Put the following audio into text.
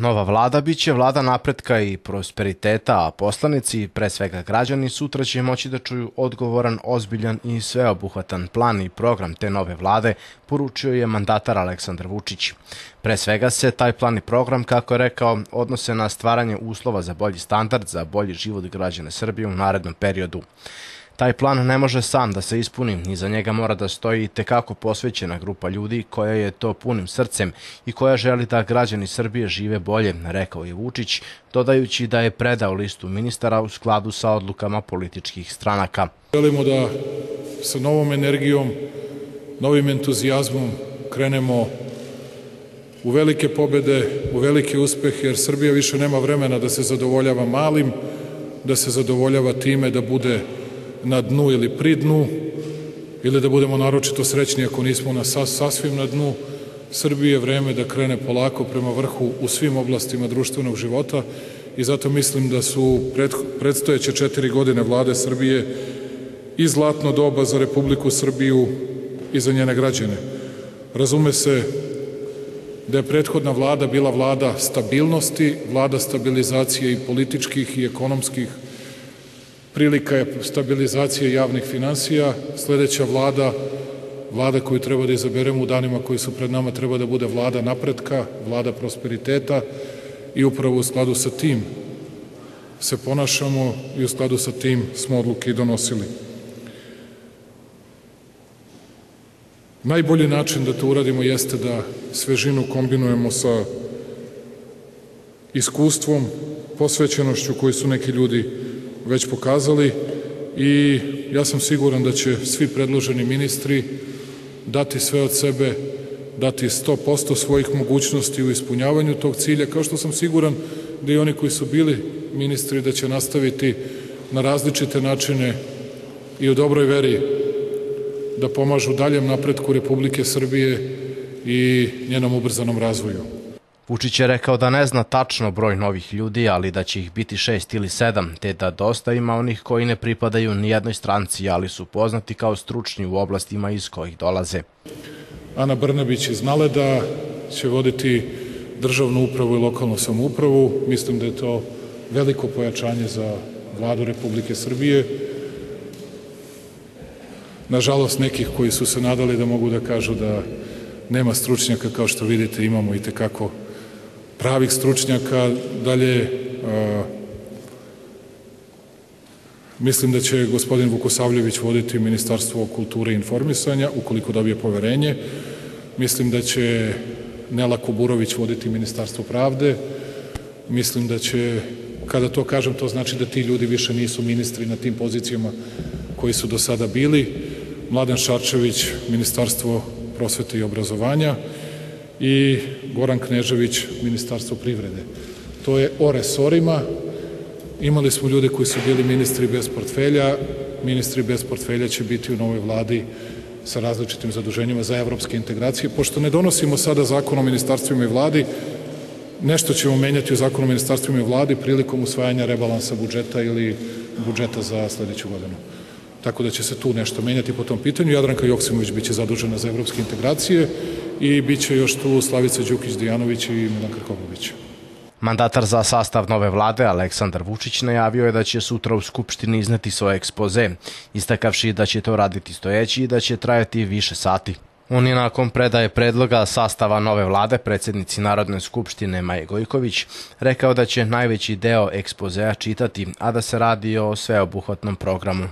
Nova vlada biće vlada napretka i prosperiteta, a poslanici, pre svega građani, sutra će moći da čuju odgovoran, ozbiljan i sveobuhvatan plan i program te nove vlade, poručio je mandatar Aleksandar Vučić. Pre svega se taj plan i program, kako je rekao, odnose na stvaranje uslova za bolji standard, za bolji život građana Srbije u narednom periodu. Taj plan ne može sam da se ispuni, iza njega mora da stoji tekako posvećena grupa ljudi koja je to punim srcem i koja želi da građani Srbije žive bolje, rekao je Vučić, dodajući da je predao listu ministara u skladu sa odlukama političkih stranaka. Želimo da sa novom energijom, novim entuzijazmom krenemo u velike pobede, u velike uspehe, jer Srbija više nema vremena da se zadovoljava malim, da se zadovoljava time da bude na dnu ili pri dnu, ili da budemo naročito srećni ako nismo na sasvim na dnu, Srbije je vreme da krene polako prema vrhu u svim oblastima društvenog života i zato mislim da su predstojeće četiri godine vlade Srbije i zlatno doba za Republiku Srbiju i za njene građane. Razume se da je prethodna vlada bila vlada stabilnosti, vlada stabilizacije i političkih i ekonomskih prilika je stabilizacije javnih finansija. Sledeća vlada, vlada koju treba da izaberemo u danima koji su pred nama, treba da bude vlada napretka, vlada prosperiteta i upravo u skladu sa tim se ponašamo i u skladu sa tim smo odluke i donosili. Najbolji način da to uradimo jeste da svežinu kombinujemo sa iskustvom, posvećenošću koju su neki ljudi već pokazali i ja sam siguran da će svi predloženi ministri dati sve od sebe, dati 100% svojih mogućnosti u ispunjavanju tog cilja, kao što sam siguran da i oni koji su bili ministri da će nastaviti na različite načine i u dobroj veri da pomažu daljem napretku Republike Srbije i njenom ubrzanom razvoju. Vučić je rekao da ne zna tačno broj novih ljudi, ali da će ih biti šest ili sedam, te da dosta ima onih koji ne pripadaju ni jednoj stranci, ali su poznati kao stručni u oblastima iz kojih dolaze. Ana Brnabić iz Naleda će voditi državnu upravu i lokalnu samoupravu. Mislim da je to veliko pojačanje za vladu Republike Srbije. Nažalost, nekih koji su se nadali da mogu da kažu da nema stručnjaka, kao što vidite, imamo i tekako pravih stručnjaka. Dalje, mislim da će gospodin Vukosavljević voditi Ministarstvo kulture i informisanja, ukoliko dobije poverenje. Mislim da će Nela Kuburović voditi Ministarstvo pravde. Mislim da će, kada to kažem, to znači da ti ljudi više nisu ministri na tim pozicijama koji su do sada bili. Mladen Šarčević, Ministarstvo prosvete i obrazovanja i Goran Knežević, Ministarstvo privrede. To je o resorima. Imali smo ljude koji su bili ministri bez portfelja. Ministri bez portfelja će biti u novoj vladi sa različitim zaduženjima za evropske integracije. Pošto ne donosimo sada zakon o ministarstvima i vladi, nešto ćemo menjati u zakonu o ministarstvima i vladi prilikom usvajanja rebalansa budžeta ili budžeta za sledeću godinu. Tako da će se tu nešto menjati po tom pitanju. Jadranka Joksimović biće zadužena za evropske integracije i bit će još tu Slavica Đukić-Dijanović i Milan Krkobović. Mandatar za sastav nove vlade Aleksandar Vučić najavio je da će sutra u Skupštini izneti svoje ekspoze, istakavši da će to raditi stojeći i da će trajati više sati. On je nakon predaje predloga sastava nove vlade predsednici Narodne skupštine Maje Gojković rekao da će najveći deo ekspozea čitati, a da se radi o sveobuhvatnom programu.